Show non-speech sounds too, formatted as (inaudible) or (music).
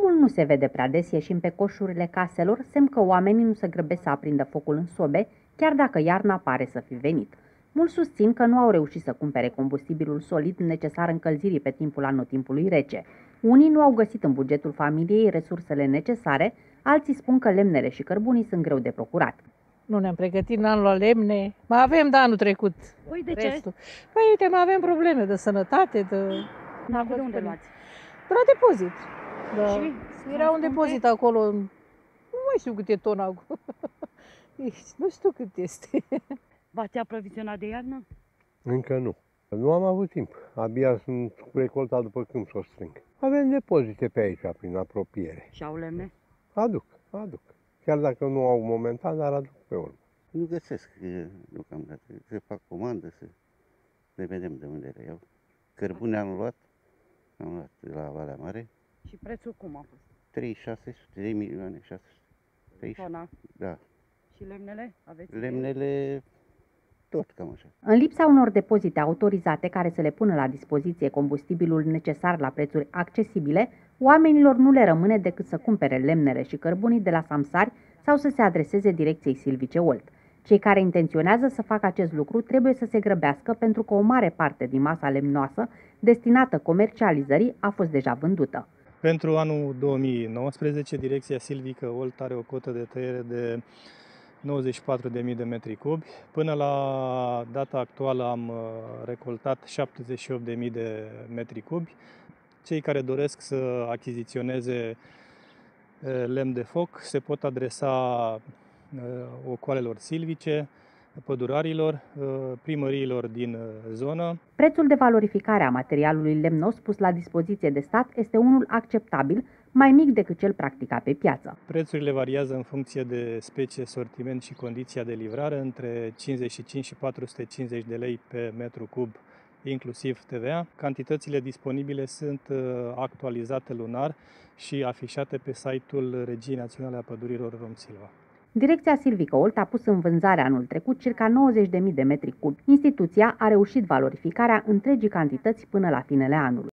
Fumul nu se vede prea des ieșind pe coșurile caselor, semn că oamenii nu se grăbesc să aprindă focul în sobe, chiar dacă iarna pare să fi venit. Mulți susțin că nu au reușit să cumpere combustibilul solid necesar încălzirii pe timpul anotimpului rece. Unii nu au găsit în bugetul familiei resursele necesare, alții spun că lemnele și cărbunii sunt greu de procurat. Nu ne-am pregătit, n-am luat lemne. Mai avem de anul trecut. Păi de restul. Păi uite, mai avem probleme de sănătate, de... Dar de unde luați? De la depozit. Da. Și Era un scumpe? depozit acolo, nu mai știu cât e tona acolo. (laughs) nu știu cât este. (laughs) V-ați aprovizionat de iarnă? Încă nu. Nu am avut timp. Abia sunt cu recolta după când să o strâng. Avem depozite pe aici, prin apropiere. Și au lemne? Aduc, aduc. Chiar dacă nu au momentan, dar aduc pe urmă. Nu găsesc e, deocamdată. Se fac comandă, să le vedem de unde le iau. Cărbune am luat, am luat de la Valea Mare, Și prețul cum a fost? 3600 de milioane, 600. 30, Tona. da. Și lemnele? Aveți Lemnele, tot cam așa. În lipsa unor depozite autorizate care să le pună la dispoziție combustibilul necesar la prețuri accesibile, oamenilor nu le rămâne decât să cumpere lemnele și cărbunii de la samsari sau să se adreseze direcției silvice Olt. Cei care intenționează să facă acest lucru trebuie să se grăbească pentru că o mare parte din masa lemnoasă destinată comercializării a fost deja vândută. Pentru anul 2019, Direcția Silvică Olt are o cotă de tăiere de 94.000 de metri cubi. Până la data actuală am uh, recoltat 78.000 de metri cubi. Cei care doresc să achiziționeze uh, lemn de foc se pot adresa uh, ocoalelor silvice, pădurarilor, uh, primăriilor din uh, zonă, Prețul de valorificare a materialului lemnos pus la dispoziție de stat este unul acceptabil, mai mic decât cel practicat pe piață. Prețurile variază în funcție de specie, sortiment și condiția de livrare, între 55 și 450 de lei pe metru cub, inclusiv TVA. Cantitățile disponibile sunt uh, actualizate lunar și afișate pe site-ul Regiei Naționale a Pădurilor Romsilva. Direcția Silvică Olt a pus în vânzare anul trecut circa 90.000 de metri cubi. Instituția a reușit valorificarea întregii cantități până la finele anului.